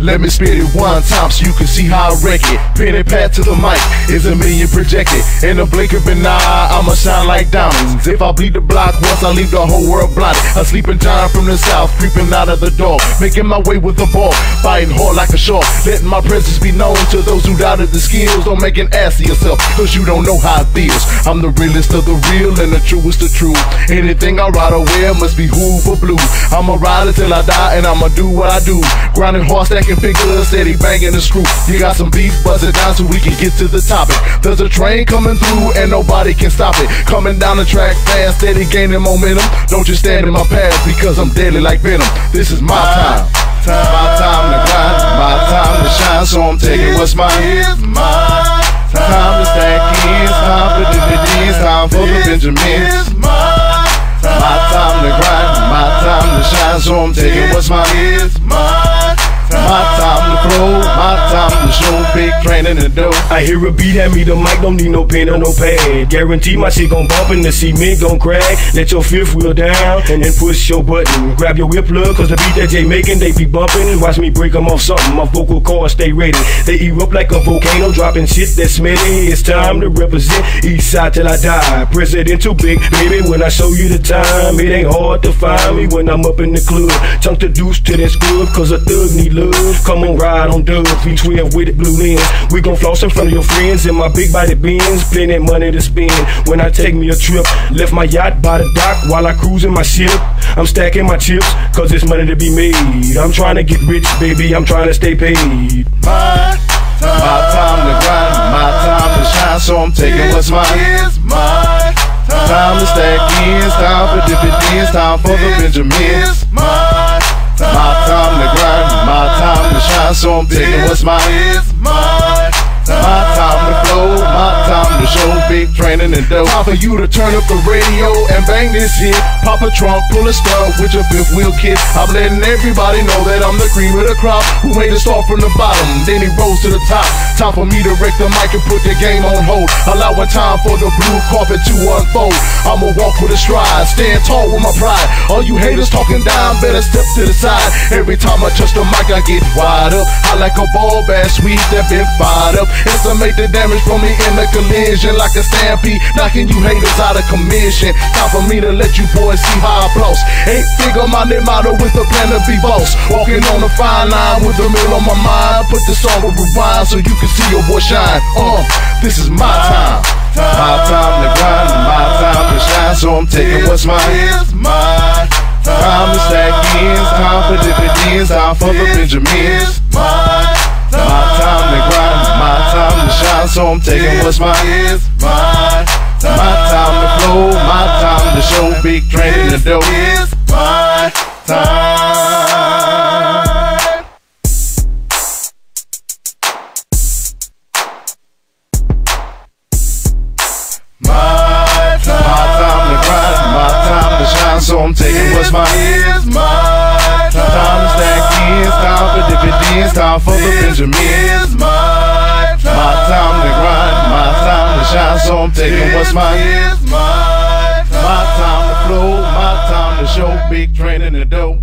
Let me spit it one time so you can see how I wreck it. Penny pad to the mic is a million projected. In the blink of an eye, I'ma shine like diamonds. If I bleed the block once, I leave the whole world blinded. A sleeping giant from the south, creeping out of the door, making my way with the ball, fighting hard like a shark, letting my presence be known to those who doubted the skills. Don't make an ass of yourself, cause you don't know how it feels. I'm the realest of the real and the truest of true. Anything I ride or wear must be Hoover blue. I'ma ride until I die and I'ma do what I do. Grinding hard, stacking steady banging the screw. You got some beef, buzz it down so we can get to the topic. There's a train coming through and nobody can stop it. Coming down the track fast, steady gaining momentum. Don't you stand in my path because I'm deadly like venom. This is my time. time. My time to grind, my time to shine, so I'm taking what's mine. It's my Time to stack ends, time for dividends, time for the Benjamins. My My time to grind, my time to shine, so I'm taking what's mine. It's my My time to flow, my time to show big training and dough. I hear a beat at me, the mic don't need no pen or no pad. Guarantee my shit gon' bump and the cement gon' crack. Let your fifth wheel down and then push your button. Grab your whip plug, cause the beat that Jay making, they be bumping. Watch me break break 'em off something, my vocal cords stay ready. They erupt like a volcano, dropping shit that's smelly. It's time to represent east side till I die. President too big, baby, when I show you the time. It ain't hard to find me when I'm up in the club. Chunk the deuce to that scrub, cause a thug need love. Come on, ride on dubs, V12 with it blue lens. We gon' floss in front of your friends in my big body Benz. Plenty money to spend when I take me a trip. Left my yacht by the dock while I cruise in my ship. I'm stacking my chips, cause it's money to be made. I'm trying to get rich, baby, I'm trying to stay paid. my time, My time to grind, my time to shine, so I'm taking what's mine. It's my Time to stack ends, time for dividends, time for the Benjamins. My My time to grind, my time so I'm taking what's mine. My My show big training and dough. Time for you to turn up the radio and bang this hit. Pop a trunk, pull a stunt with your fifth wheel kit. I'm letting everybody know that I'm the cream of the crop who made it start from the bottom. Then he rose to the top. Time for me to wreck the mic and put the game on hold. Allowing time for the blue carpet to unfold. I'ma walk with a stride, stand tall with my pride. All you haters talking down, better step to the side. Every time I touch the mic, I get wide up. I like a ball bad sweet that been fired up. Estimate the damage from me in the collision like a stampede, knocking you haters out of commission. Time for me to let you boys see how I floss. Eight figure minded model with a plan to be boss. Walking on a fine line with the mill on my mind. Put the song with rewind so you can see your boy shine. Uh, this is my time. My time to grind, my time to shine, so I'm taking what's mine. It's my Time to stack ends, time for dividends, time for the Benjamins. My My time to grind, so I'm taking what's mine. It's my My time to flow, my time to show big training and dough. It's my time. My time to grind, my time to shine, so I'm taking what's mine. It's my Time to stack ends, time for dividends, time for the Benjamins. So I'm taking what's mine. It's my My time to flow, my time to show big training and dough.